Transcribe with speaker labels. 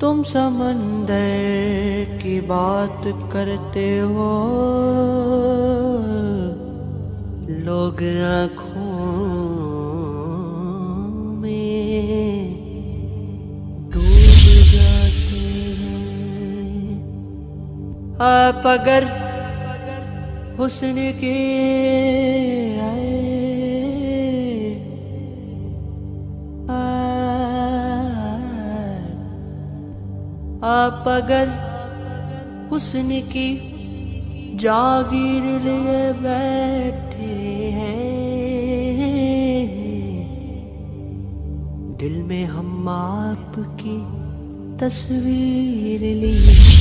Speaker 1: तुम समंदर की बात करते हो। लोग आँखों में डूब जाते आप अगर हुस्न के आप अगर हुस्न की जागीर लिए बैठे हैं। दिल में हम आपकी तस्वीर लिए